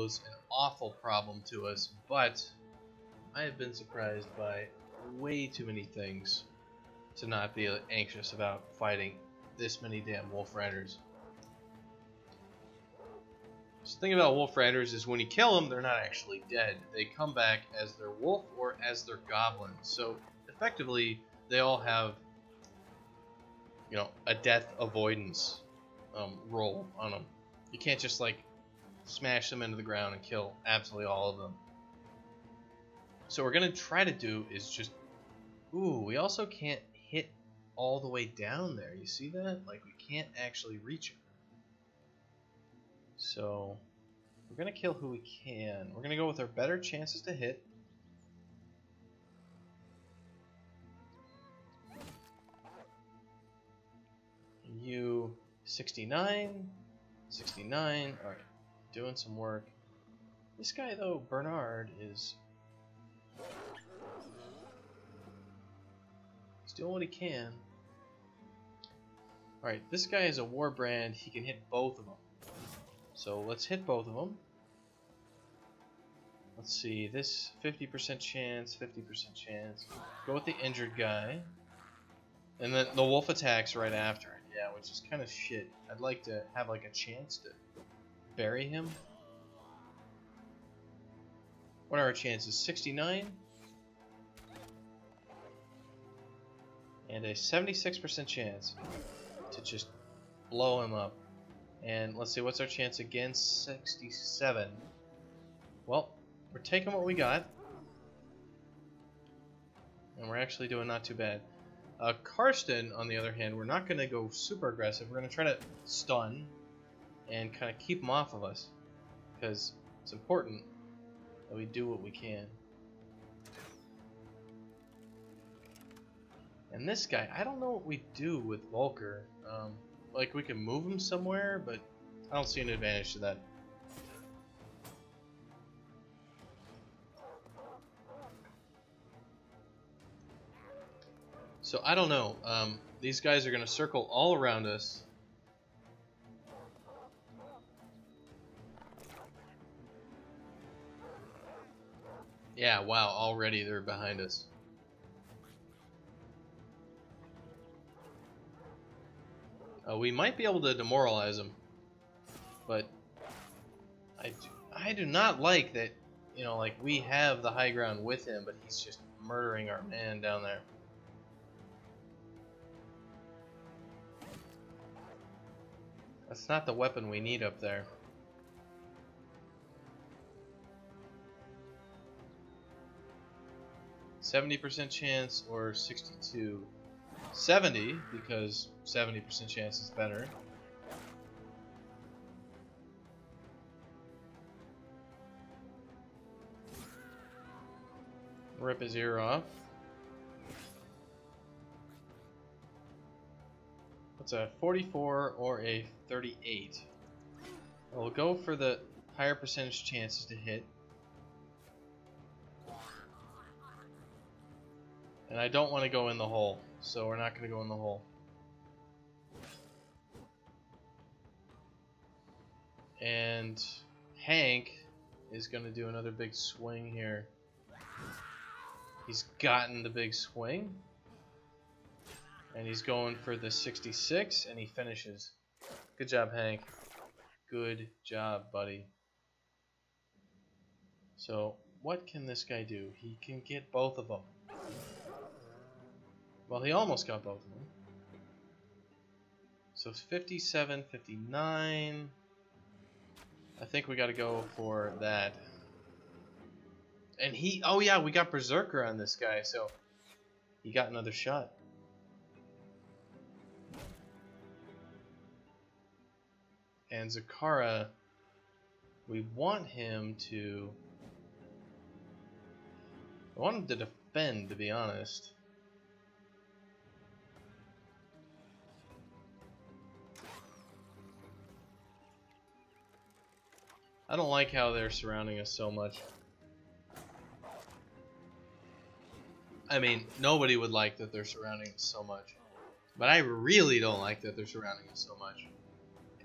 pose an awful problem to us, but I have been surprised by way too many things to not be anxious about fighting this many damn Wolf Riders. So the thing about Wolf Riders is when you kill them, they're not actually dead. They come back as their wolf or as their goblin. So effectively, they all have, you know, a death avoidance um, roll on them. You can't just like smash them into the ground and kill absolutely all of them. So we're gonna try to do is just, ooh, we also can't hit all the way down there. You see that? Like we can't actually reach it. So we're gonna kill who we can. We're gonna go with our better chances to hit. You 69, 69. All right, doing some work. This guy though, Bernard, is he's doing what he can. All right, this guy is a war brand. He can hit both of them. So let's hit both of them. Let's see, this 50% chance, 50% chance. Go with the injured guy. And then the wolf attacks right after yeah, which is kind of shit. I'd like to have like a chance to bury him. What are our chances? 69? And a 76% chance to just blow him up. And let's see, what's our chance against 67? Well, we're taking what we got. And we're actually doing not too bad. Uh, Karsten, on the other hand, we're not going to go super aggressive. We're going to try to stun and kind of keep them off of us. Because it's important that we do what we can. And this guy, I don't know what we do with Volker. Um, like we can move him somewhere, but I don't see an advantage to that. So I don't know. Um, these guys are going to circle all around us. Yeah, wow, already they're behind us. Uh, we might be able to demoralize him, but I do, I do not like that, you know, like we have the high ground with him, but he's just murdering our man down there. That's not the weapon we need up there. Seventy percent chance or sixty-two. 70 because 70% chance is better. Rip his ear off. What's a 44 or a 38? We'll go for the higher percentage chances to hit. And I don't want to go in the hole so we're not going to go in the hole. And Hank is going to do another big swing here. He's gotten the big swing. And he's going for the 66, and he finishes. Good job, Hank. Good job, buddy. So, what can this guy do? He can get both of them. Well, he almost got both of them. So 57, 59. I think we got to go for that. And he, oh yeah, we got Berserker on this guy, so he got another shot. And Zakara, we want him to, I want him to defend, to be honest. I don't like how they're surrounding us so much. I mean, nobody would like that they're surrounding us so much. But I really don't like that they're surrounding us so much.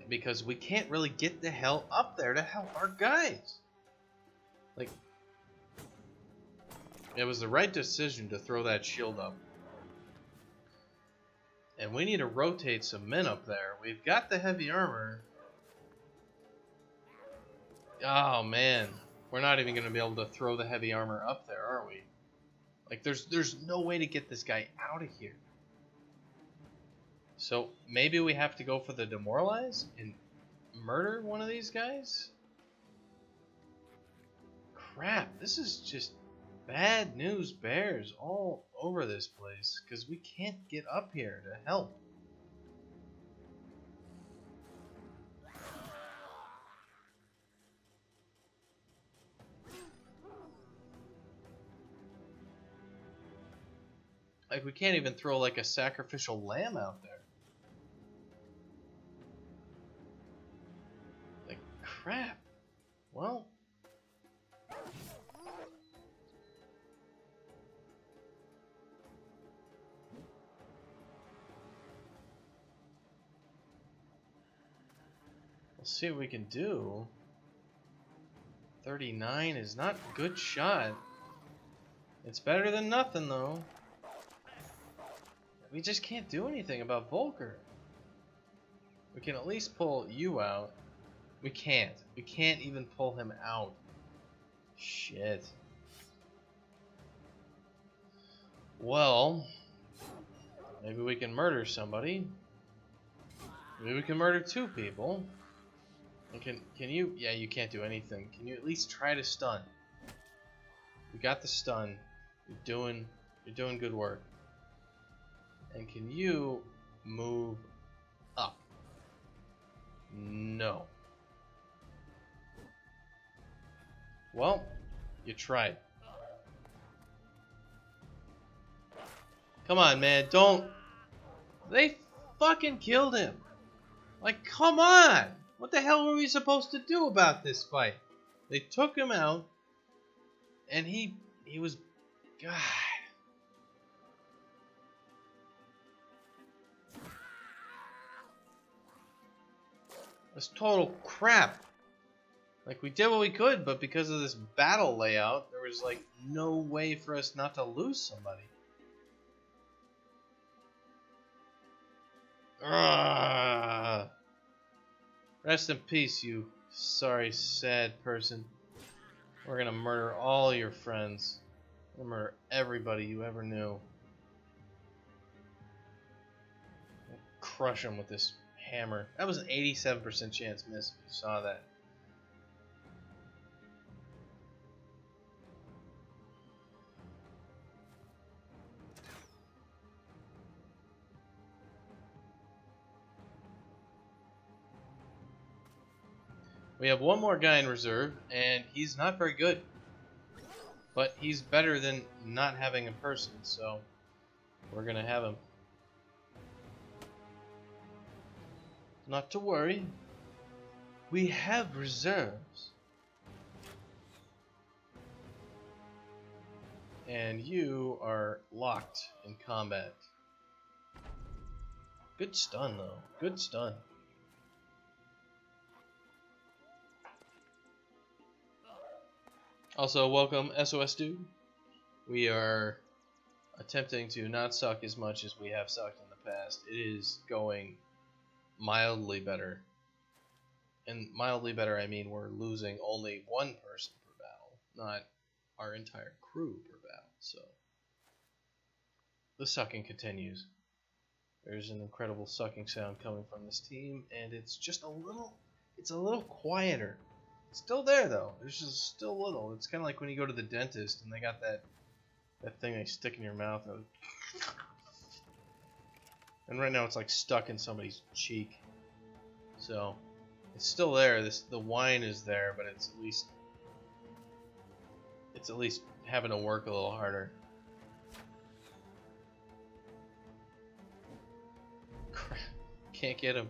Because we can't really get the hell up there to help our guys. Like, it was the right decision to throw that shield up. And we need to rotate some men up there. We've got the heavy armor. Oh, man. We're not even going to be able to throw the heavy armor up there, are we? Like, there's there's no way to get this guy out of here. So, maybe we have to go for the demoralize and murder one of these guys? Crap, this is just bad news bears all over this place because we can't get up here to help. Like we can't even throw like a sacrificial lamb out there. Like crap. Well, Let's see what we can do. 39 is not a good shot. It's better than nothing, though. We just can't do anything about Volker. We can at least pull you out. We can't. We can't even pull him out. Shit. Well, maybe we can murder somebody. Maybe we can murder two people. And can can you? Yeah, you can't do anything. Can you at least try to stun? You got the stun. You're doing you're doing good work. And can you move up? No. Well, you tried. Come on, man. Don't. They fucking killed him. Like, come on. What the hell were we supposed to do about this fight? They took him out, and he he was, God. It's total crap. Like we did what we could, but because of this battle layout, there was like no way for us not to lose somebody. Ugh. Rest in peace, you sorry, sad person. We're gonna murder all your friends. We're gonna murder everybody you ever knew. crush them with this hammer. That was an 87% chance miss if you saw that. We have one more guy in reserve, and he's not very good. But he's better than not having a person, so we're going to have him. Not to worry. We have reserves. And you are locked in combat. Good stun, though. Good stun. Also, welcome SOS Dude. We are attempting to not suck as much as we have sucked in the past. It is going mildly better. And mildly better, I mean we're losing only one person per battle, not our entire crew per battle. So the sucking continues. There's an incredible sucking sound coming from this team, and it's just a little, it's a little quieter Still there though. There's just still little. It's kind of like when you go to the dentist and they got that that thing they stick in your mouth. And, right now it's like stuck in somebody's cheek. So it's still there. This the wine is there, but it's at least it's at least having to work a little harder. Can't get him.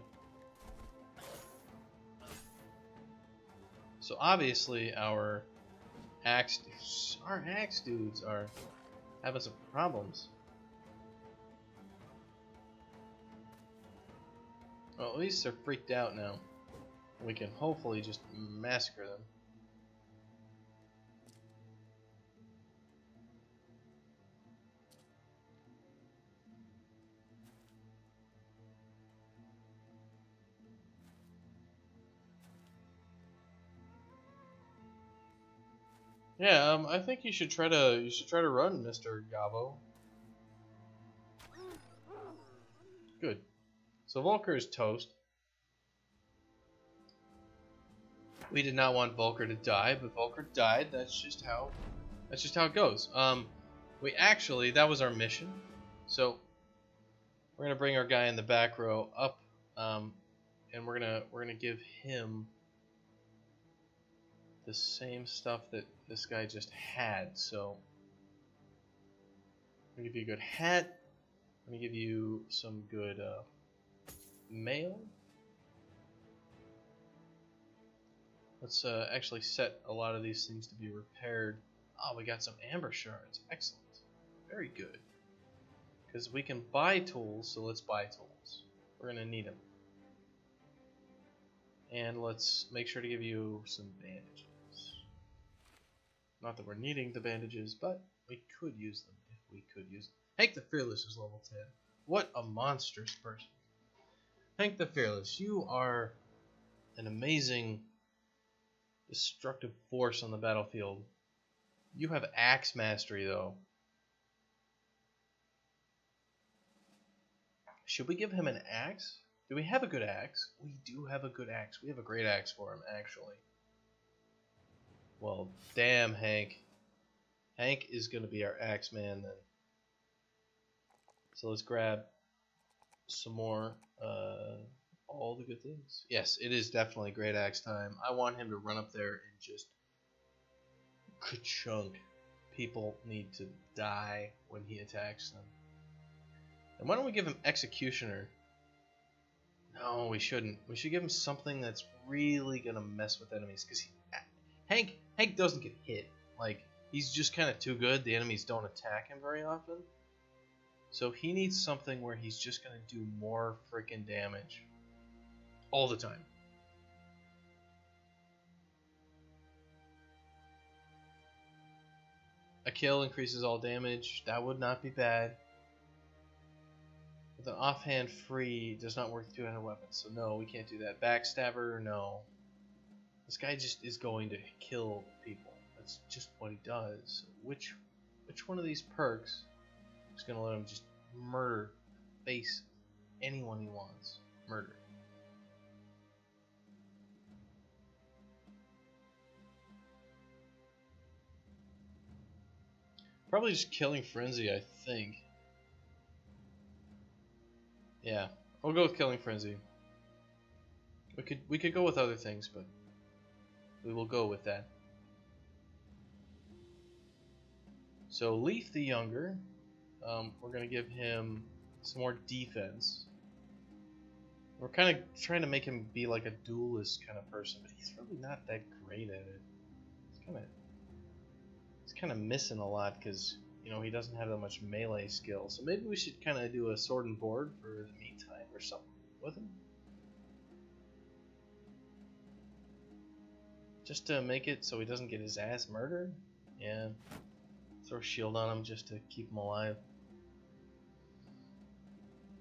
So obviously our axe our axe dudes are having some problems. Well, at least they're freaked out now. We can hopefully just massacre them. Yeah, um, I think you should try to you should try to run, Mister Gabo. Good. So Volker is toast. We did not want Volker to die, but Volker died. That's just how that's just how it goes. Um, we actually that was our mission. So we're gonna bring our guy in the back row up, um, and we're gonna we're gonna give him the same stuff that this guy just had. So I'm gonna give you a good hat. I'm gonna give you some good uh, mail. Let's uh, actually set a lot of these things to be repaired. Oh, we got some amber shards. Excellent. Very good. Because we can buy tools, so let's buy tools. We're going to need them. And let's make sure to give you some bandages. Not that we're needing the bandages, but we could use them if we could use them. Hank the Fearless is level 10. What a monstrous person. Hank the Fearless, you are an amazing destructive force on the battlefield. You have axe mastery, though. Should we give him an axe? Do we have a good axe? We do have a good axe. We have a great axe for him, actually. Well, damn, Hank. Hank is going to be our axe man then. So let's grab some more uh, all the good things. Yes, it is definitely great axe time. I want him to run up there and just ka-chunk. People need to die when he attacks them. And why don't we give him Executioner? No, we shouldn't. We should give him something that's really gonna mess with enemies. Because he, Hank, Hank doesn't get hit. Like he's just kind of too good. The enemies don't attack him very often. So he needs something where he's just gonna do more freaking damage all the time. A kill increases all damage. That would not be bad. With an offhand free does not work two-handed weapons, so no, we can't do that. Backstabber, no. This guy just is going to kill people. That's just what he does. Which which one of these perks going to let him just murder, face anyone he wants? Murder. Probably just killing Frenzy, I think. Yeah, I'll go with Killing Frenzy. We could we could go with other things, but we will go with that. So Leaf the Younger, um, we're gonna give him some more defense. We're kind of trying to make him be like a duelist kind of person, but he's really not that great at it. He's kind of he's kind of missing a lot because you know he doesn't have that much melee skill. So maybe we should kind of do a sword and board for the meantime or something with him. Just to make it so he doesn't get his ass murdered. Yeah. Throw shield on him just to keep him alive.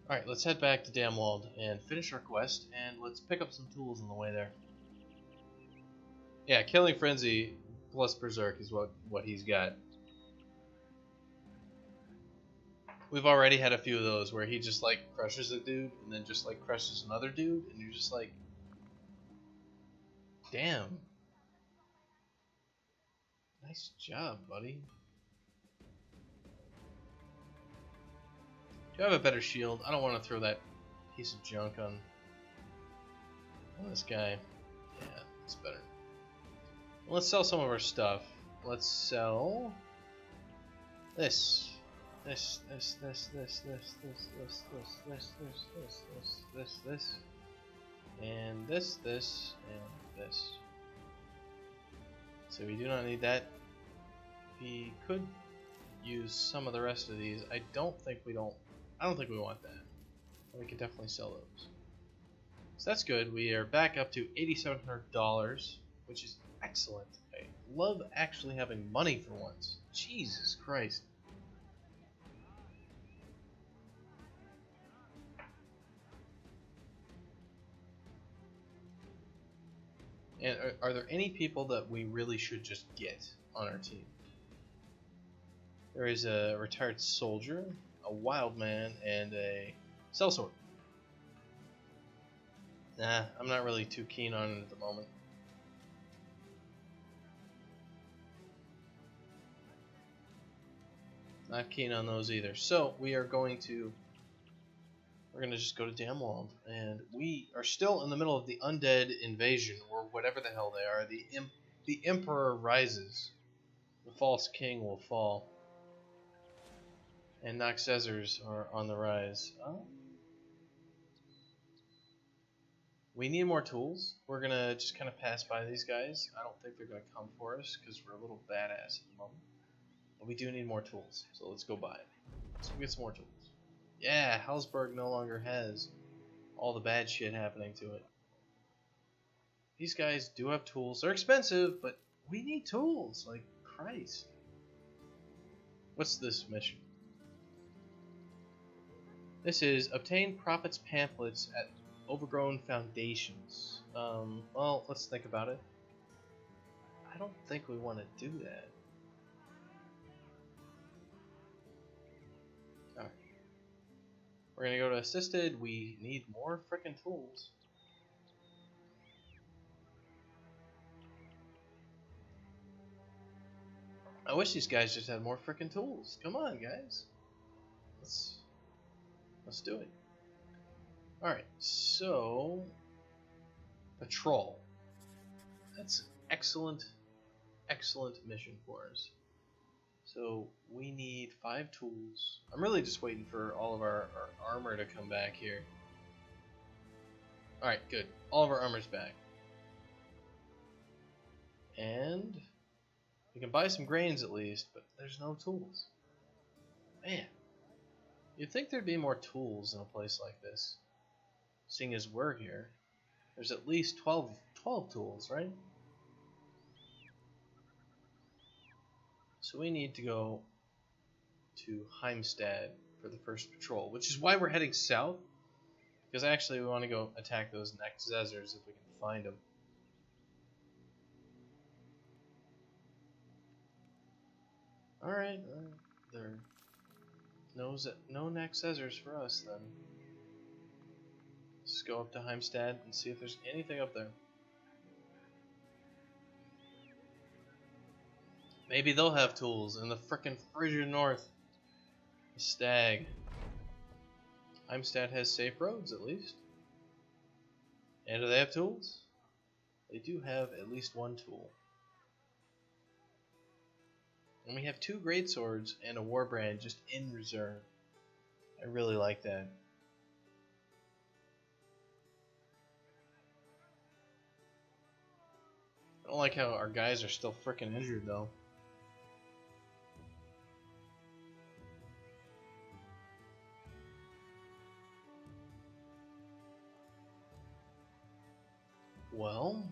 Alright, let's head back to Damwald and finish our quest, and let's pick up some tools on the way there. Yeah, Killing Frenzy plus Berserk is what, what he's got. We've already had a few of those where he just like crushes a dude and then just like crushes another dude and you're just like Damn. Nice job, buddy. Do you have a better shield? I don't want to throw that piece of junk on, on this guy. Yeah, it's better. Let's sell some of our stuff. Let's sell this. This, this, this, this, this, this, this, this, this, this, this, this, this, this, and this, this, and this. So we do not need that. We could use some of the rest of these. I don't think we don't. I don't think we want that. We could definitely sell those. So that's good. We are back up to $8,700, which is excellent. I love actually having money for once. Jesus Christ. And are, are there any people that we really should just get on our team? There is a retired soldier, a wild man, and a sellsword. Nah, I'm not really too keen on it at the moment. Not keen on those either. So we are going to we're gonna just go to Damwald, and we are still in the middle of the undead invasion, or whatever the hell they are. The imp, the Emperor rises. The false king will fall. And Nachzehrers are on the rise. Um, we need more tools. We're gonna just kind of pass by these guys. I don't think they're gonna come for us because we're a little badass at the moment. But we do need more tools, so let's go buy. Let's go get some more tools. Yeah, Hellsberg no longer has all the bad shit happening to it. These guys do have tools. They're expensive, but we need tools. Like, Christ. What's this mission? This is obtain prophets pamphlets at overgrown foundations. Um, well, let's think about it. I don't think we want to do that. Alright. We're gonna go to assisted. We need more freaking tools. I wish these guys just had more freaking tools. Come on, guys. Let's let's do it. All right, so patrol. That's excellent, excellent mission for us. So we need five tools. I'm really just waiting for all of our, our armor to come back here. Alright, good. All of our armor's back. And we can buy some grains at least, but there's no tools. Man, you'd think there'd be more tools in a place like this. Seeing as we're here, there's at least 12, 12 tools, right? So we need to go to Heimstad for the first patrol, which is why we're heading south. Because actually we want to go attack those next Nachzehrers if we can find them. Alright, uh, there no, no Nachzehrers for us then. Let's go up to Heimstad and see if there's anything up there. Maybe they'll have tools in the frickin' frigid north. Stag. Heimstad has safe roads, at least. And do they have tools? They do have at least one tool. And we have two great swords and a warbrand just in reserve. I really like that. I don't like how our guys are still freaking injured though. Well...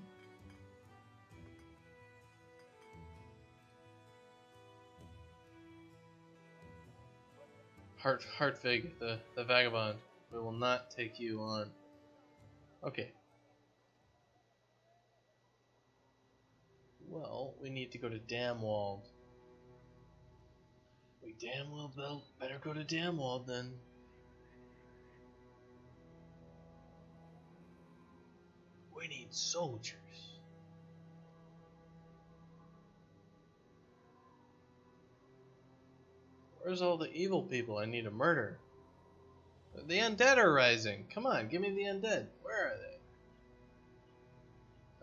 Hart Hartvig, the, the vagabond. We will not take you on. Okay. Well, we need to go to Damwald. We damn well better go to Damwald then. We need soldiers. Where's all the evil people I need to murder? The undead are rising. Come on, give me the undead. Where are they?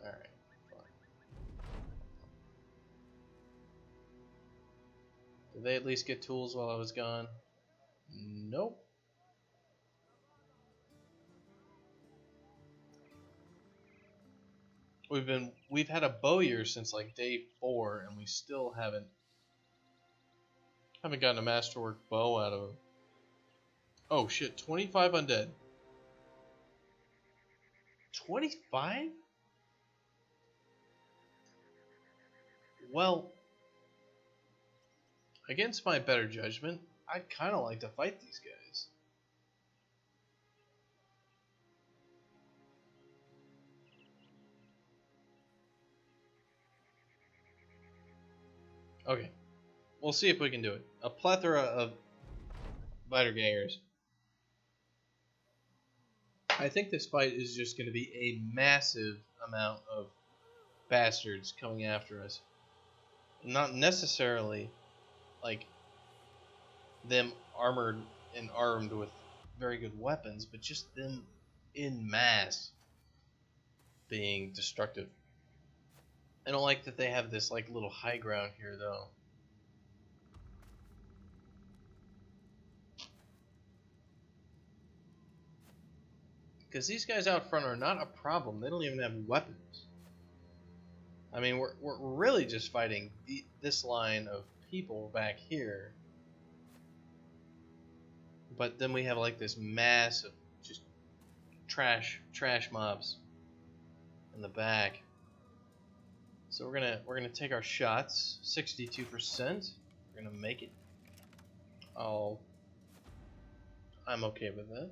Alright, Did they at least get tools while I was gone? Nope. We've been we've had a bowyer since like day four, and we still haven't haven't gotten a masterwork bow out of him. Oh shit, 25 undead. 25? Well, against my better judgment, I'd kind of like to fight these guys. Okay. We'll see if we can do it. A plethora of Wiedergangers. I think this fight is just going to be a massive amount of bastards coming after us. Not necessarily like them armored and armed with very good weapons, but just them in mass being destructive. I don't like that they have this like little high ground here though. Because these guys out front are not a problem. They don't even have weapons. I mean, we're, we're really just fighting the, this line of people back here. But then we have like this mass of just trash, trash mobs in the back. So we're gonna we're gonna take our shots. 62%. We're gonna make it. I'll. I'm okay with that.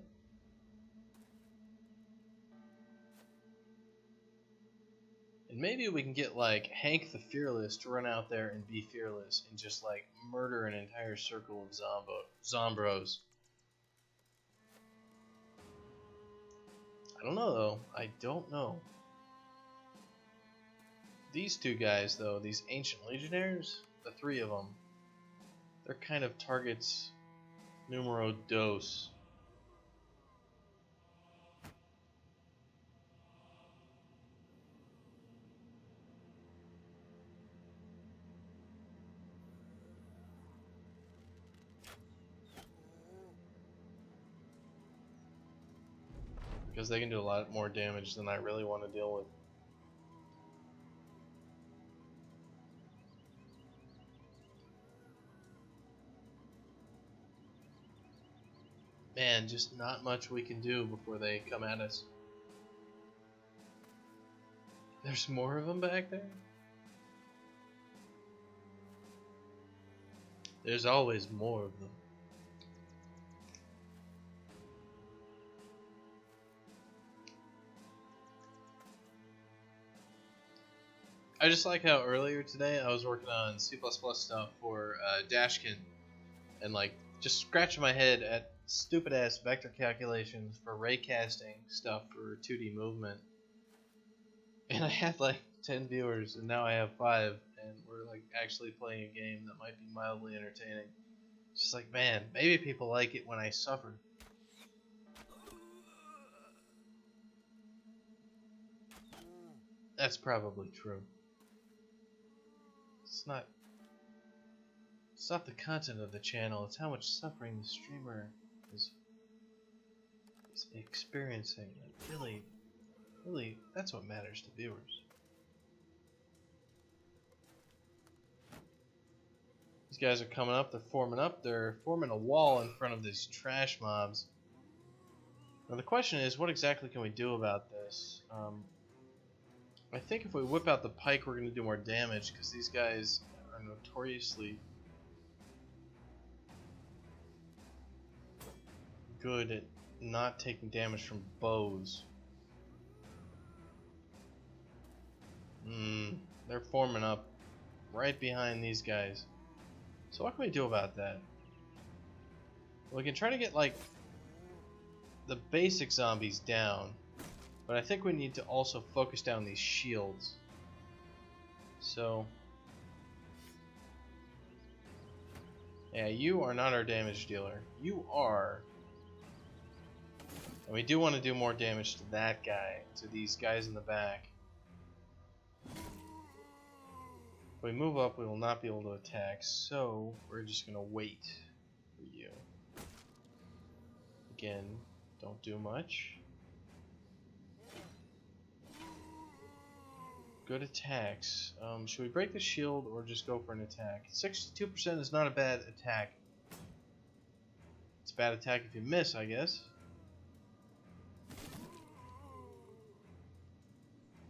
Maybe we can get like Hank the Fearless to run out there and be fearless and just like murder an entire circle of zombo zombros. I don't know though. I don't know. These two guys though, these ancient legionnaires, the three of them, they're kind of targets numero dos. Because they can do a lot more damage than I really want to deal with. Man, just not much we can do before they come at us. There's more of them back there? There's always more of them. I just like how earlier today I was working on C++ stuff for uh, Dashkin, and like just scratching my head at stupid ass vector calculations for raycasting stuff for 2D movement. And I had like 10 viewers, and now I have 5, and we're like actually playing a game that might be mildly entertaining. It's just like, man, maybe people like it when I suffer. That's probably true. Not it's not the content of the channel, it's how much suffering the streamer is, is experiencing. Like really, really, that's what matters to viewers. These guys are coming up, they're forming up, they're forming a wall in front of these trash mobs. Now the question is, what exactly can we do about this? Um, I think if we whip out the pike, we're going to do more damage because these guys are notoriously good at not taking damage from bows. Hmm, they're forming up right behind these guys. So what can we do about that? we can try to get like the basic zombies down. But I think we need to also focus down these shields. So... Yeah, you are not our damage dealer. You are... And we do want to do more damage to that guy, to these guys in the back. If we move up, we will not be able to attack, so we're just going to wait for you. Again, don't do much. Good attacks. Um, should we break the shield or just go for an attack? 62% is not a bad attack. It's a bad attack if you miss, I guess.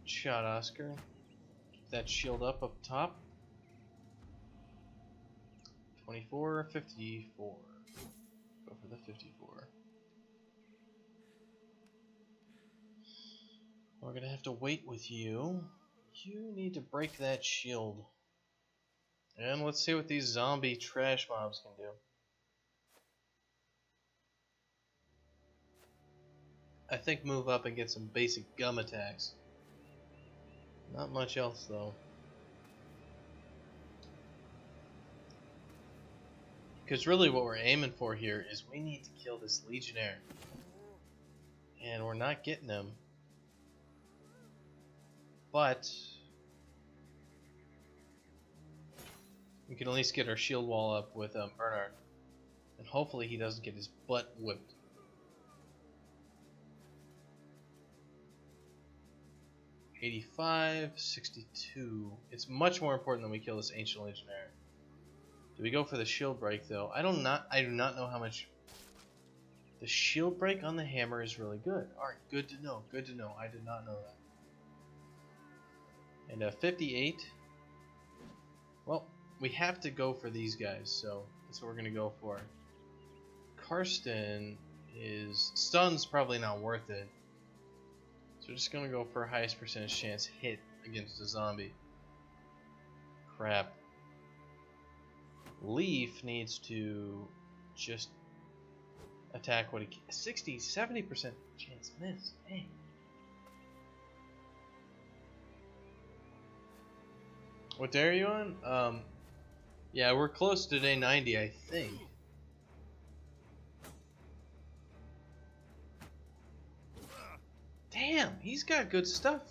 Shot, Oscar. Keep that shield up up top. 24, 54. Go for the 54. We're gonna have to wait with you. You need to break that shield. And let's see what these zombie trash mobs can do. I think move up and get some basic gum attacks. Not much else though. Because really what we're aiming for here is we need to kill this Legionnaire. And we're not getting him. But we can at least get our shield wall up with um, Bernard. And hopefully he doesn't get his butt whipped. Eighty-five, sixty-two. It's much more important that we kill this ancient legionnaire. Do we go for the shield break though? I don't not I do not know how much the shield break on the hammer is really good. Alright, good to know. Good to know. I did not know that. And uh, 58. Well, we have to go for these guys, so that's what we're to go for. Karsten is... Stun's probably not worth it. So we're just to go for highest percentage chance hit against a zombie. Crap. Leaf needs to just attack what he can. 60, 70% chance miss. Dang. What day are you on? Um, yeah, we're close to day 90, I think. Damn, he's got good stuff.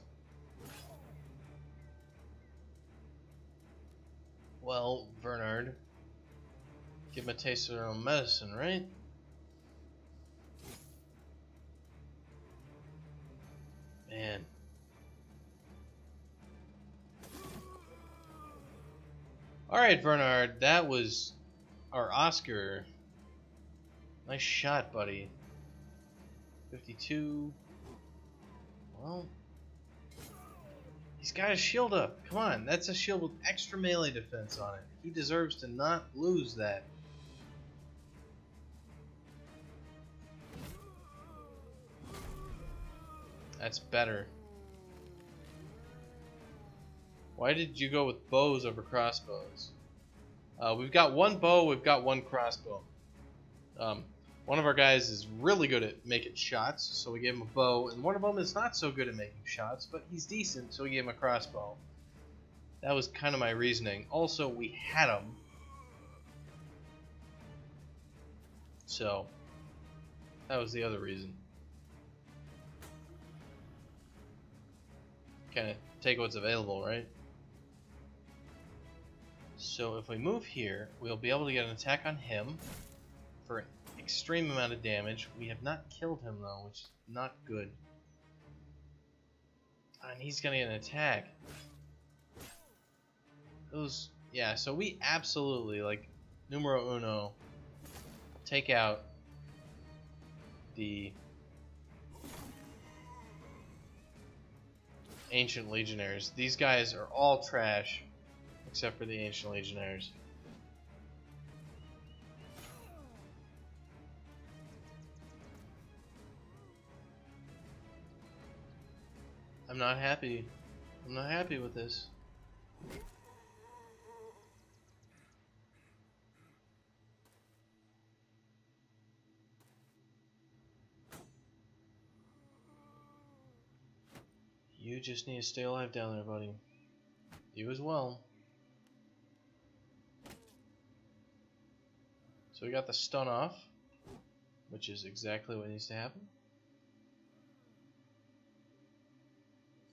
Well, Bernard, give him a taste of their own medicine, right? Man. Alright, Bernard, that was our Oscar. Nice shot, buddy. 52. Well, he's got his shield up. Come on, that's a shield with extra melee defense on it. He deserves to not lose that. That's better. Why did you go with bows over crossbows? Uh, we've got one bow, we've got one crossbow. Um, one of our guys is really good at making shots, so we gave him a bow, and one of them is not so good at making shots, but he's decent, so we gave him a crossbow. That was kind of my reasoning. Also, we had him. So, that was the other reason. Kind of take what's available, right? So if we move here, we'll be able to get an attack on him for an extreme amount of damage. We have not killed him though, which is not good. And he's gonna get an attack. Those, yeah, so we absolutely, like, numero uno, take out the Ancient legionaries. These guys are all trash, except for the Ancient Legionnaires. I'm not happy. I'm not happy with this. You just need to stay alive down there, buddy. You as well. So we got the stun off, which is exactly what needs to happen.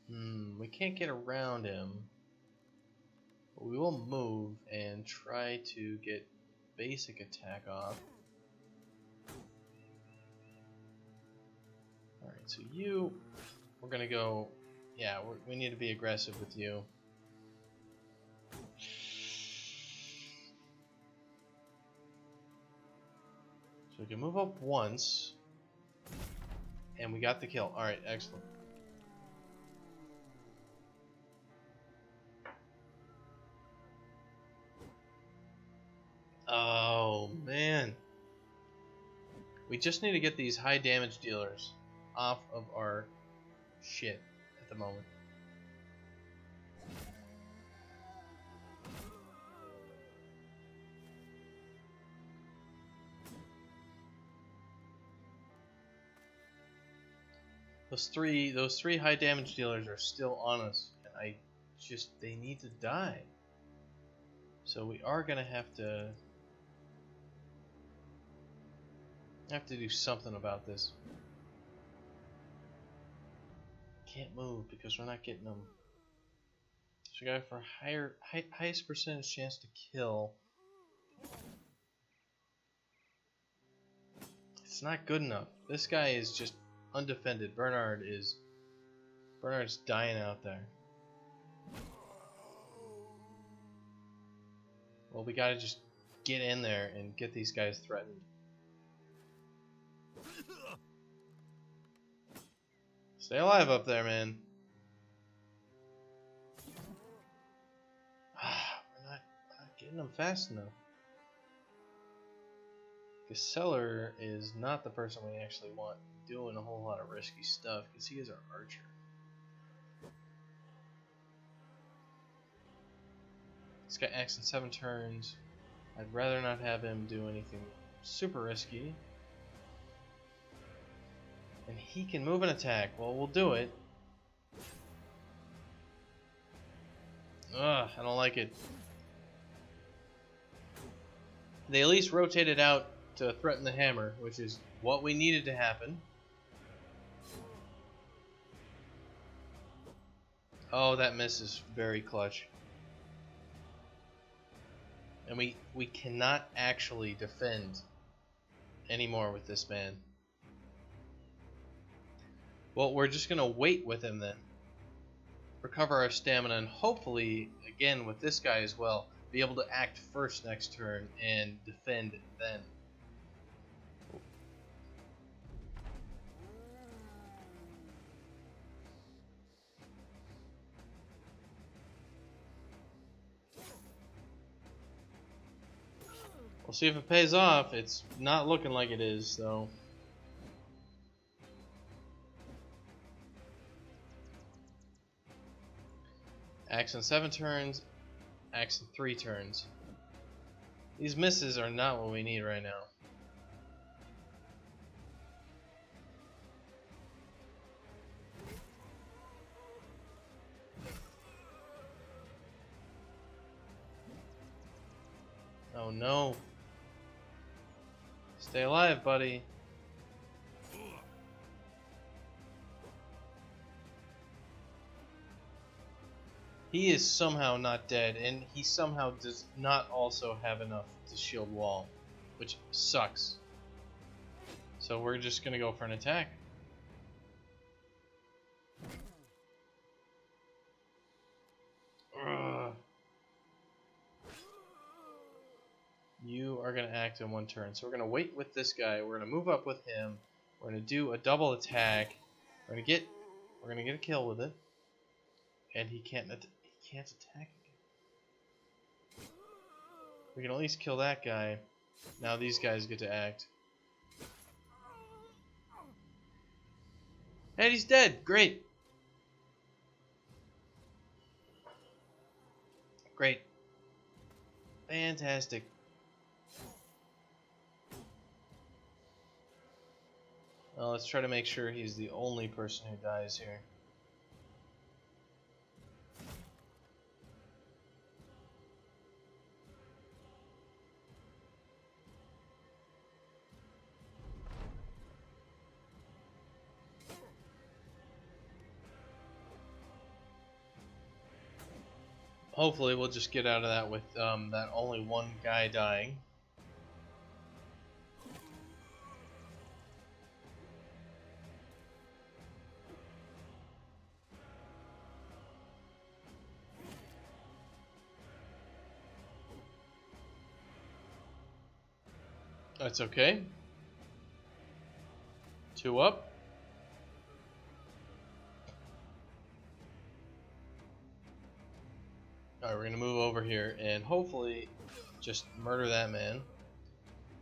Hmm, we can't get around him. But we will move and try to get basic attack off. Alright, so you, we're gonna go yeah, we need to be aggressive with you. So we can move up once. And we got the kill. Alright, excellent. Oh, man. We just need to get these high damage dealers off of our shit at the moment. Those three, those three high damage dealers are still on us, and I just they need to die. So we are gonna have to have to do something about this. Can't move because we're not getting them. So we got for higher, high, highest percentage chance to kill. It's not good enough. This guy is just undefended. Bernard is Bernard's dying out there. Well, we gotta just get in there and get these guys threatened. Stay alive up there, man. Ah, we're, not, we're not getting them fast enough. Caseller is not the person we actually want doing a whole lot of risky stuff because he is our archer. He's got X in seven turns. I'd rather not have him do anything super risky. And he can move an attack. Well, we'll do it. Ugh, I don't like it. They at least rotated out to threaten the hammer, which is what we needed to happen. Oh, that miss is very clutch. And we, we cannot actually defend anymore with this man. Well, we're just going to wait with him then. Recover our stamina and hopefully, again with this guy as well, be able to act first next turn and defend then. We'll see if it pays off. It's not looking like it is, though. Action 7 turns, action 3 turns. These misses are not what we need right now. Oh no. Stay alive, buddy. He is somehow not dead, and he somehow does not also have enough to shield wall, which sucks. So we're just gonna go for an attack. You are gonna act in one turn, so we're gonna wait with this guy. We're gonna move up with him. We're gonna do a double attack. We're gonna get, we're gonna get a kill with it, and he can't he can't attack again. We can at least kill that guy. Now these guys get to act. And he's dead! Great! Great. Fantastic. Well, let's try to make sure he's the only person who dies here. hopefully we'll just get out of that with um, that only one guy dying. That's okay. Two up. Alright, we're going to move over here and hopefully just murder that man.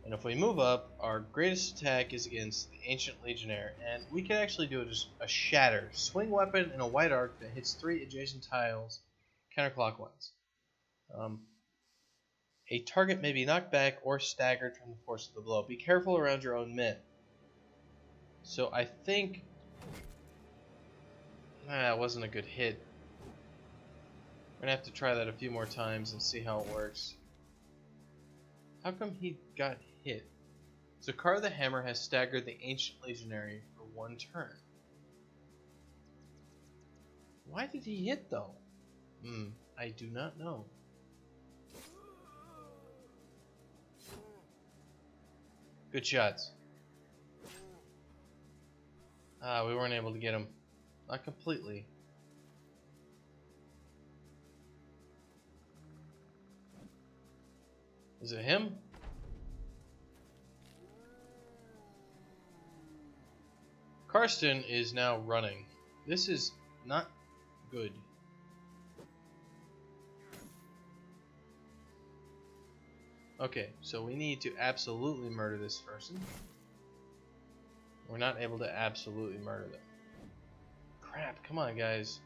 And if we move up, our greatest attack is against the Ancient Legionnaire. And we can actually do just a Shatter. Swing weapon and a white arc that hits three adjacent tiles counterclockwise. Um, a target may be knocked back or staggered from the force of the blow. Be careful around your own men. So I think it wasn't a good hit. We're gonna have to try that a few more times and see how it works. How come he got hit? Zakar the Hammer has staggered the Ancient Legionary for one turn. Why did he hit though? Hmm, I do not know. Good shots. Ah, we weren't able to get him. Not completely. Is it him? Karsten is now running. This is not good. Okay, so we need to absolutely murder this person. We're not able to absolutely murder them. Crap, come on guys.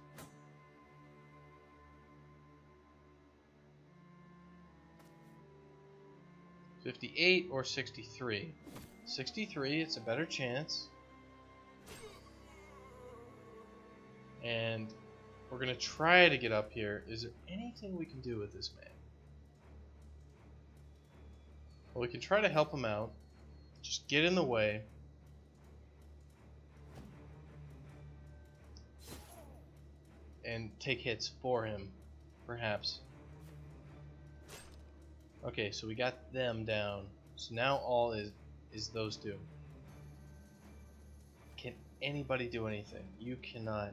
Fifty-eight or sixty-three. Sixty-three, it's a better chance. And we're gonna try to get up here. Is there anything we can do with this man? Well, we can try to help him out. Just get in the way. And take hits for him, perhaps. Okay, so we got them down. So now all is is those two. Can anybody do anything? You cannot.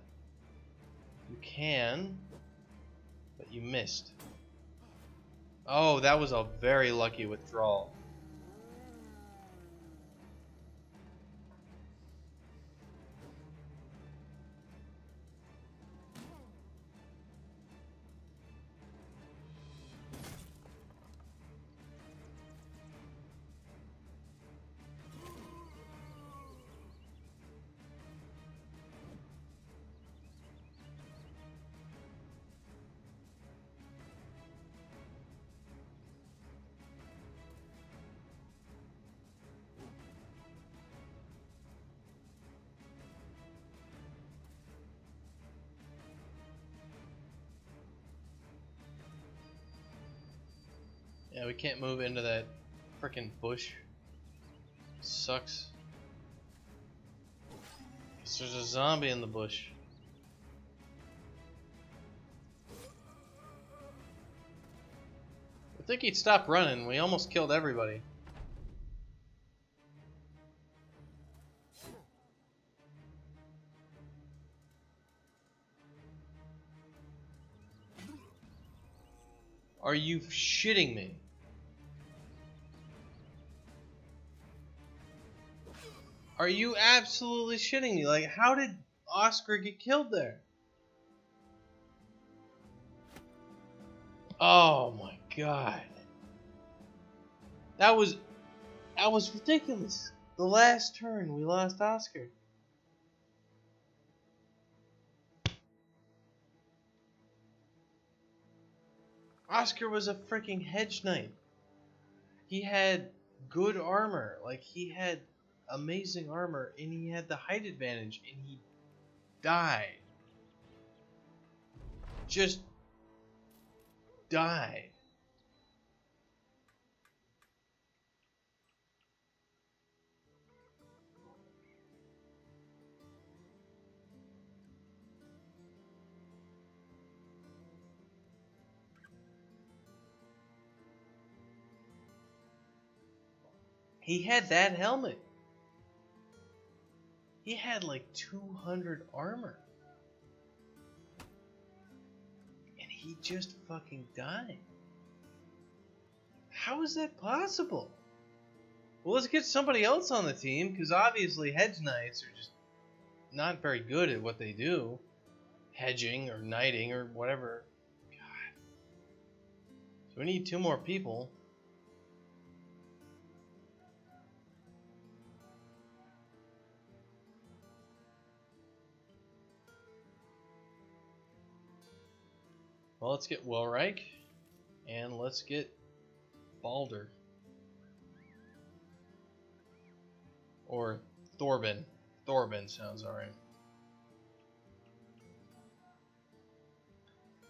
You can, but you missed. Oh, that was a very lucky withdrawal. Yeah, we can't move into that freaking bush. Sucks. There's a zombie in the bush. I think he'd stop running. We almost killed everybody. Are you shitting me? Are you absolutely shitting me? Like, how did Oscar get killed there? Oh my god. That was that was ridiculous. The last turn we lost Oscar. Oscar was a freaking hedge knight. He had good armor. Like he had amazing armor and he had the height advantage and he died. Just died. He had that helmet. He had like 200 armor. And he just fucking died. How is that possible? Well, let's get somebody else on the team, because obviously hedge knights are just not very good at what they do. Hedging or knighting or whatever. God. So we need two more people. Well, let's get Welreich, and let's get Balder. Or Thorben. Thorben sounds alright.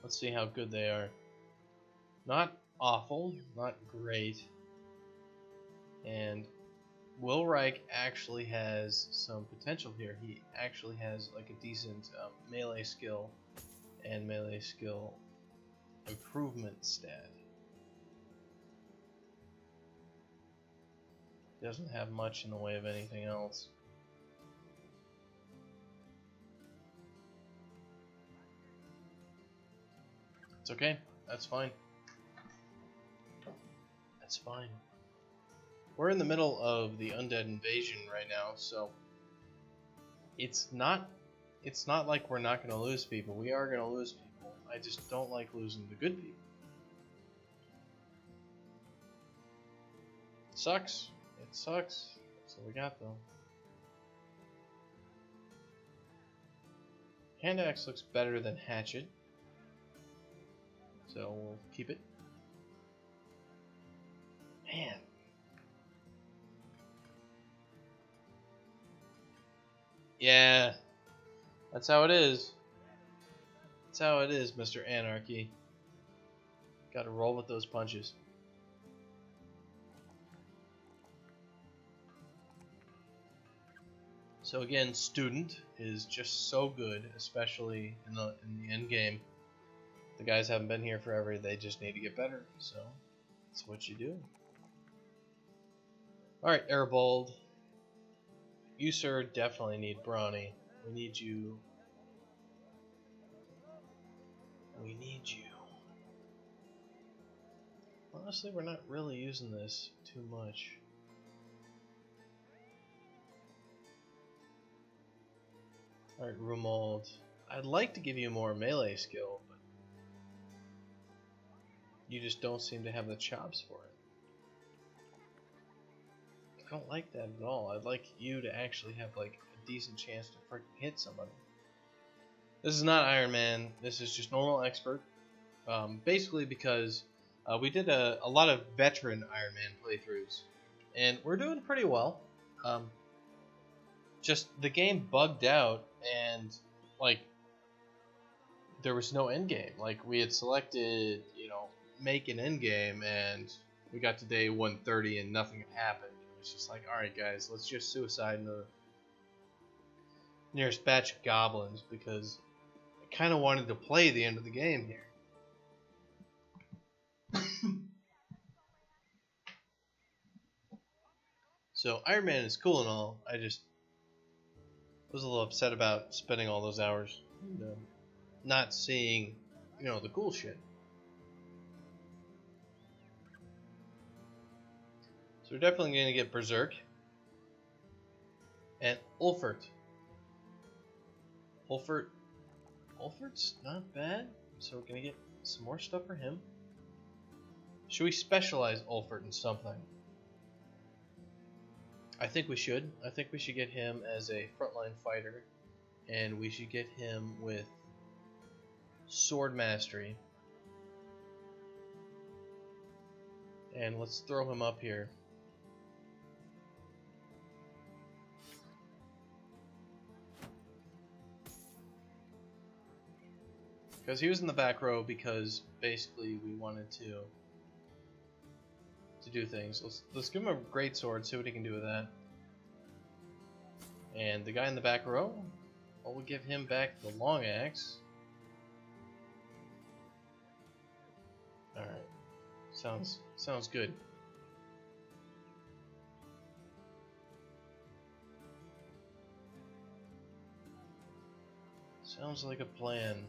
Let's see how good they are. Not awful, not great. And Will Reich actually has some potential here. He actually has like a decent um, melee skill and melee skill improvement stat. Doesn't have much in the way of anything else. It's okay. That's fine. That's fine. We're in the middle of the undead invasion right now, so it's not it's not like we're not going to lose people. We are going to lose people. I just don't like losing the good people. It sucks. It sucks. So we got though. Hand axe looks better than hatchet. So we'll keep it. Man. Yeah. That's how it is. That's how it is, Mr. Anarchy. Gotta roll with those punches. So again, student is just so good, especially in the in the end game the guys haven't been here forever. They just need to get better. So that's what you do. All right, Airbold. You, sir, definitely need Brawny. We need you. We need you. Honestly, we're not really using this too much. Alright, Rumold. I'd like to give you more melee skill, but you just don't seem to have the chops for it. I don't like that at all. I'd like you to actually have like a decent chance to freaking hit somebody. This is not Iron Man. This is just normal expert. Um, basically because uh, we did a, a lot of veteran Iron Man playthroughs, and we're doing pretty well. Um, just the game bugged out, and like there was no end game. Like we had selected, you know, make an end game, and we got to day 130 and nothing had happened. It was just like, all right, guys, let's just suicide in the nearest batch of goblins because kind of wanted to play the end of the game here. so Iron Man is cool and all. I just was a little upset about spending all those hours and, uh, not seeing, you know, the cool shit. So we're definitely going to get Berserk. And Ulfert. Ulfert. Ulfert's not bad. So we're to get some more stuff for him. Should we specialize Ulfert in something? I think we should. I think we should get him as a frontline fighter. And we should get him with sword mastery. And let's throw him up here. Because he was in the back row because basically we wanted to to do things. Let's let's give him a great sword, see what he can do with that. And the guy in the back row, well, we'll give him back the long axe. Alright. Sounds sounds good. Sounds like a plan.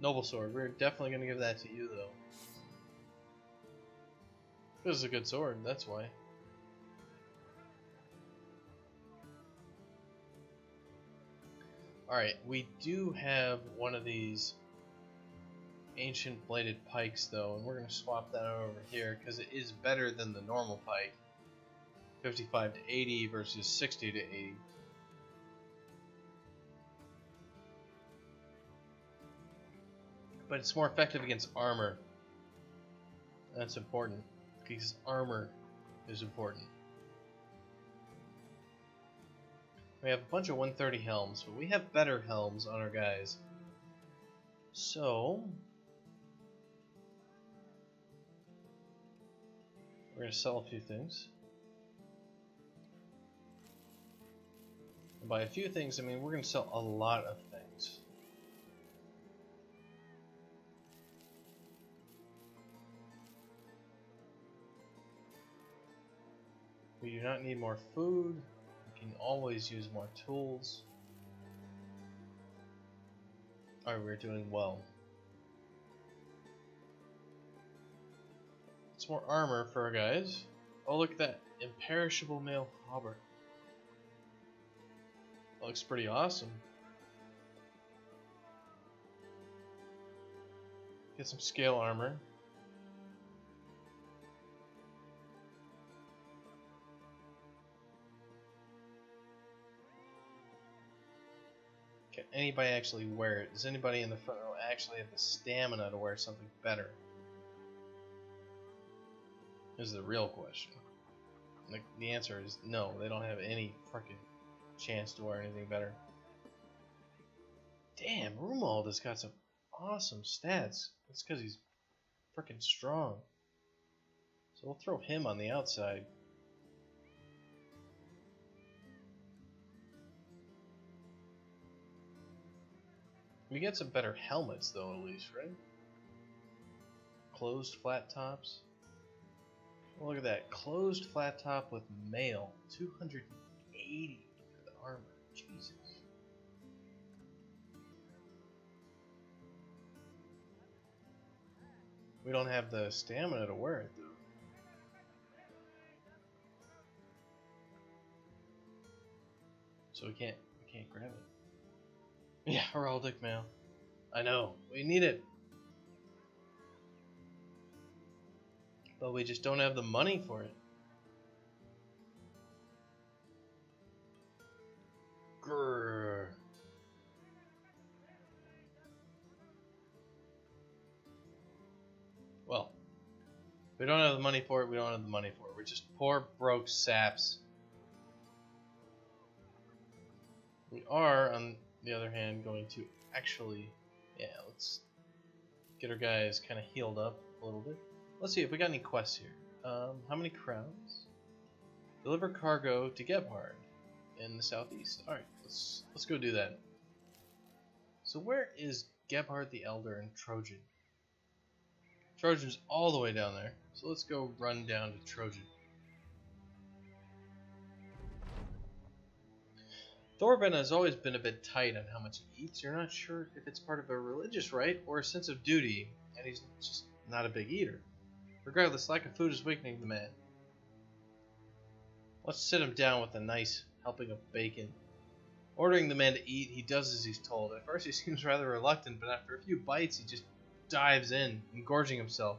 Noble Sword. We're definitely going to give that to you, though. This is a good sword, that's why. Alright, we do have one of these ancient bladed pikes, though, and we're going to swap that over here, because it is better than the normal pike. 55 to 80 versus 60 to 80. But it's more effective against armor. That's important because armor is important. We have a bunch of 130 helms, but we have better helms on our guys. So, we're going to sell a few things. And by a few things, I mean we're going to sell a lot of We do not need more food. We can always use more tools. Alright, we're doing well. It's more armor for our guys. Oh, look at that. Imperishable mail hauberk. That looks pretty awesome. Get some scale armor. Anybody actually wear it? Does anybody in the front row actually have the stamina to wear something better? This Is the real question. Like the answer is no. They don't have any freaking chance to wear anything better. Damn, Romuald has got some awesome stats. That's because he's freaking strong. So we'll throw him on the outside. We get some better helmets though, at least, right? Closed flat tops. look at that. Closed flat top with mail. 280 for the armor. Jesus. We don't have the stamina to wear it though. So we can't we can't grab it. Yeah, heraldic mail. I know. We need it. But we just don't have the money for it. Grrr. Well, we don't have the money for it, we don't have the money for it. We're just poor, broke saps. We are, on the other hand, going to actually, yeah, let's get our guys kind of healed up a little bit. Let's see if we got any quests here. Um, how many crowns? Deliver cargo to Gebhard in the southeast. All right, let's let's go do that. So where is Gebhard the Elder and Trojan? Trojan's all the way down there. So let's go run down to Trojan. Thorben has always been a bit tight on how much he eats. You're not sure if it's part of a religious rite or a sense of duty, and he's just not a big eater. Regardless, lack of food is weakening the man. Let's sit him down with a nice helping of bacon. Ordering the man to eat, he does as he's told. At first he seems rather reluctant, but after a few bites he just dives in, engorging himself.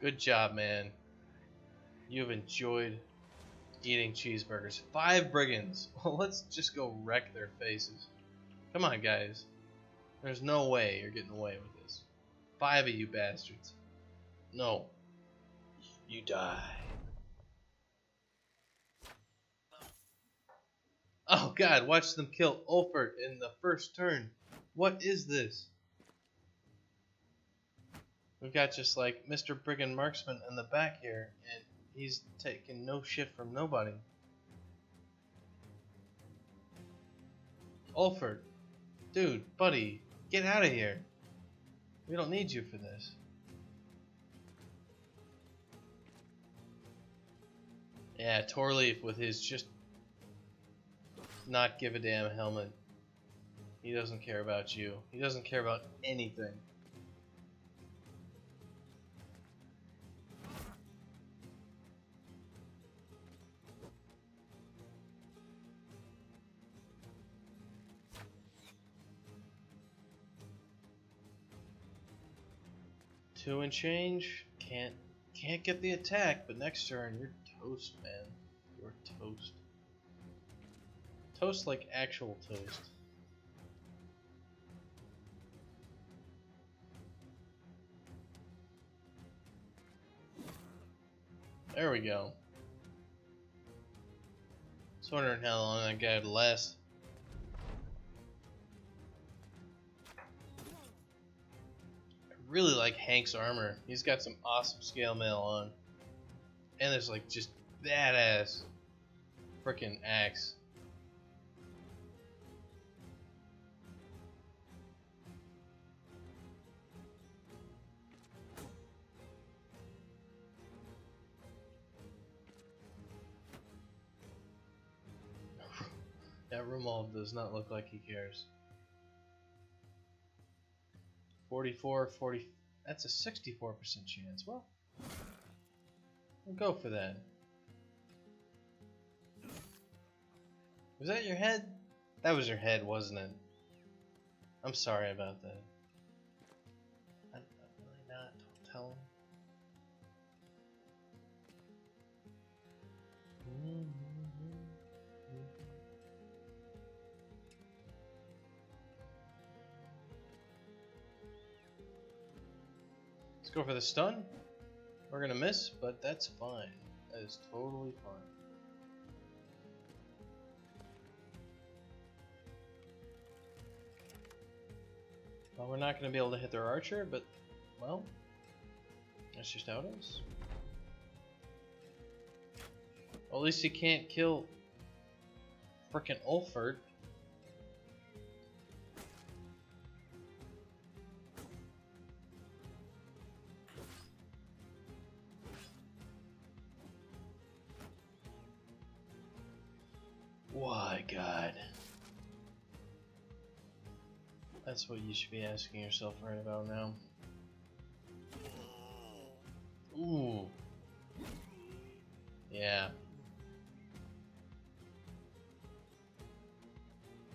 Good job, man. You have enjoyed eating cheeseburgers. Five brigands. Well, let's just go wreck their faces. Come on, guys. There's no way you're getting away with this. Five of you bastards. No. You die. Oh god, watch them kill Ulfert in the first turn. What is this? We've got just like Mr. Brigand Marksman in the back here, and he's taking no shit from nobody. Ulfert, dude, buddy, get out of here. We don't need you for this. Yeah, Torleaf with his just not give a damn helmet. He doesn't care about you. He doesn't care about anything. Two and change. Can't can't get the attack, but next turn you're toast, man. You're toast. Toast like actual toast. There we go. Was wondering how long that guy would last. Really like Hank's armor. He's got some awesome scale mail on. And there's like just badass freaking axe. that Romuald does not look like he cares. 44, 40. That's a 64% chance. Well, we'll go for that. Was that your head? That was your head, wasn't it? I'm sorry about that. Let's go for the stun. We're gonna miss, but that's fine. That is totally fine. Well, we're not going to be able to hit their archer, but, well, that's just how it is. Well, at least he can't kill frickin' Ulfert. That's what you should be asking yourself right about now. Ooh. Yeah.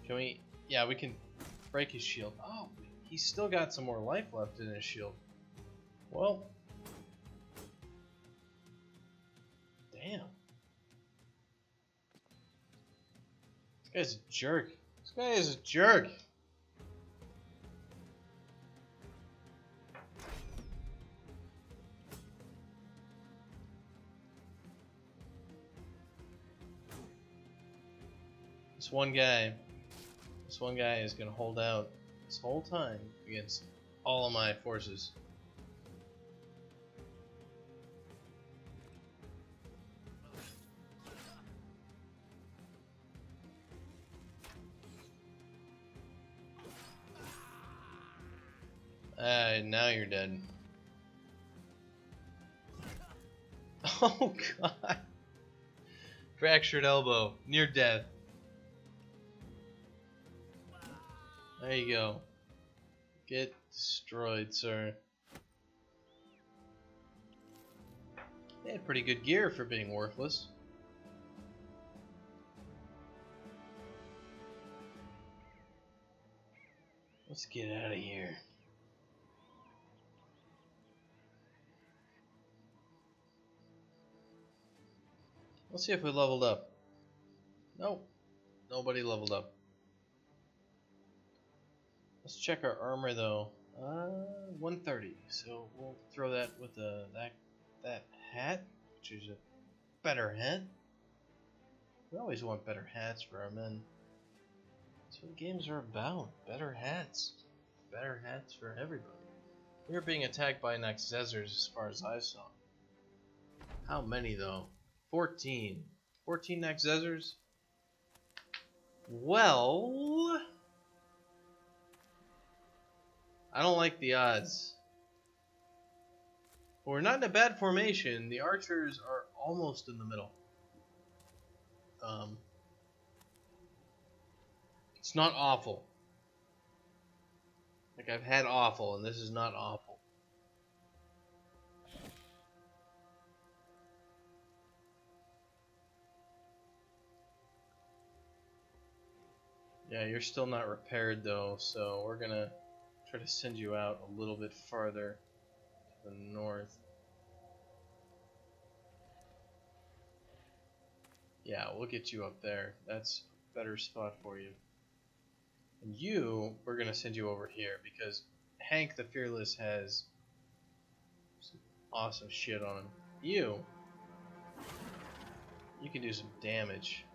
Can we... Yeah, we can break his shield. Oh, he's still got some more life left in his shield. Well... Damn. This guy's a jerk. This guy is a jerk. This one guy, this one guy is gonna hold out this whole time against all of my forces. Uh, now you're dead. Oh god. Fractured elbow, near death. There you go. Get destroyed, sir. They had pretty good gear for being worthless. Let's get out of here. Let's see if we leveled up. Nope. Nobody leveled up. Let's check our armor though. Uh, 130. So we'll throw that with the that that hat, which is a better hat. We always want better hats for our men. That's what games are about. Better hats. Better hats for everybody. We are being attacked by Nachzehrers as far as I saw. How many though? 14. 14 Nachzehrers? Well... I don't like the odds. But we're not in a bad formation. The archers are almost in the middle. Um, it's not awful. Like I've had awful, and this is not awful. Yeah, you're still not repaired though, so we're gonna try to send you out a little bit farther to the north. Yeah, we'll get you up there. That's a better spot for you. And you, we're going to send you over here because Hank the Fearless has some awesome shit on him. You, you can do some damage.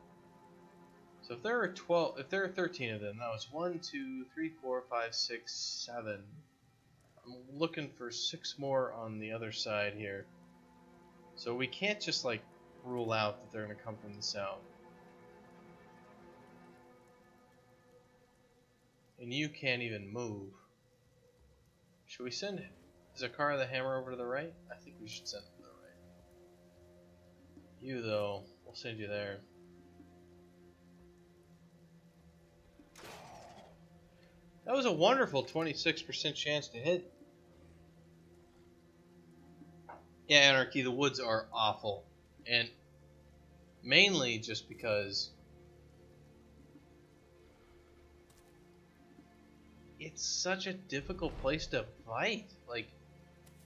So if there are 12, if there are 13 of them, that was 1, 2, 3, 4, 5, 6, 7. I'm looking for six more on the other side here. So we can't just like rule out that they're gonna come from the south. And you can't even move. Should we send Zakara the Hammer over to the right? I think we should send him to the right. You though, we'll send you there. That was a wonderful 26% chance to hit. Yeah, Anarchy, the woods are awful. And mainly just because it's such a difficult place to fight. Like,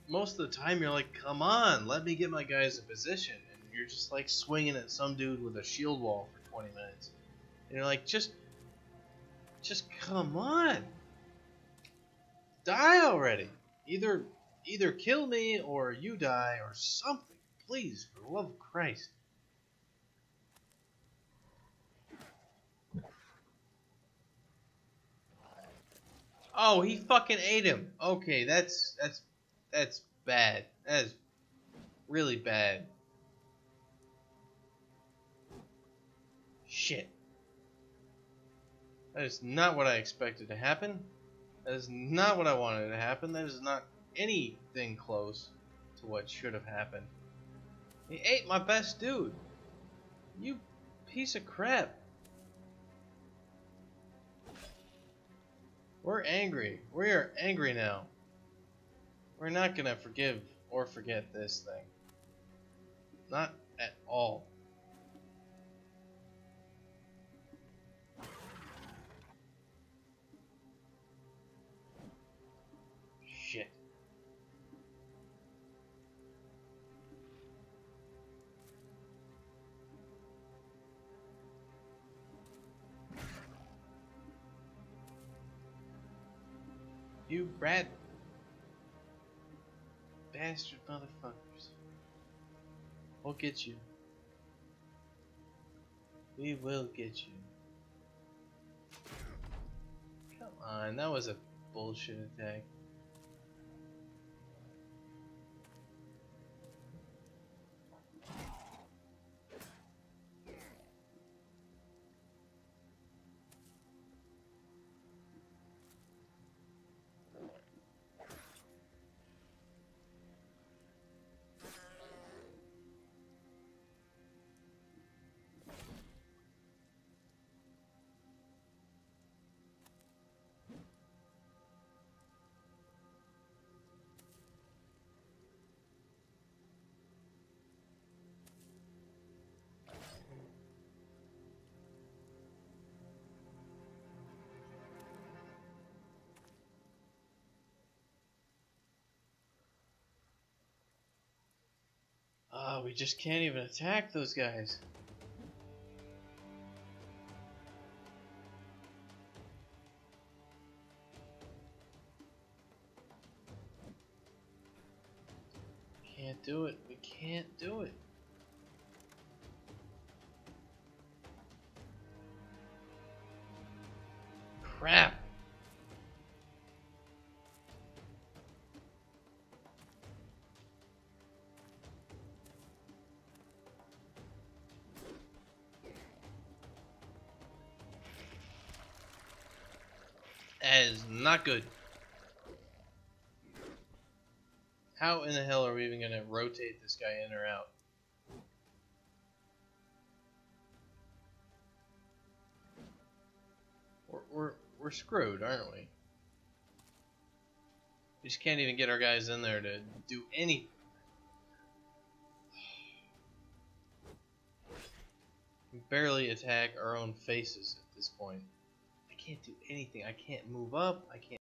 most of the time you're like, come on, let me get my guys in position. And you're just like swinging at some dude with a shield wall for 20 minutes. And you're like, just just come on. Die already. Either either kill me or you die or something. Please, for the love of Christ. Oh, he fucking ate him. Okay, that's that's that's bad. That is really bad. Shit. That is not what I expected to happen. That is not what I wanted to happen. That is not anything close to what should have happened. He ate my best dude. You piece of crap. We're angry. We are angry now. We're not gonna forgive or forget this thing. Not at all. You rat bastard motherfuckers. We'll get you. We will get you. Come on, that was a bullshit attack. Oh, we just can't even attack those guys. Can't do it. We can't do it. Not good. How in the hell are we even going to rotate this guy in or out? We're, we're, we're screwed, aren't we? We just can't even get our guys in there to do anything. Barely attack our own faces at this point can't do anything. I can't move up. I can't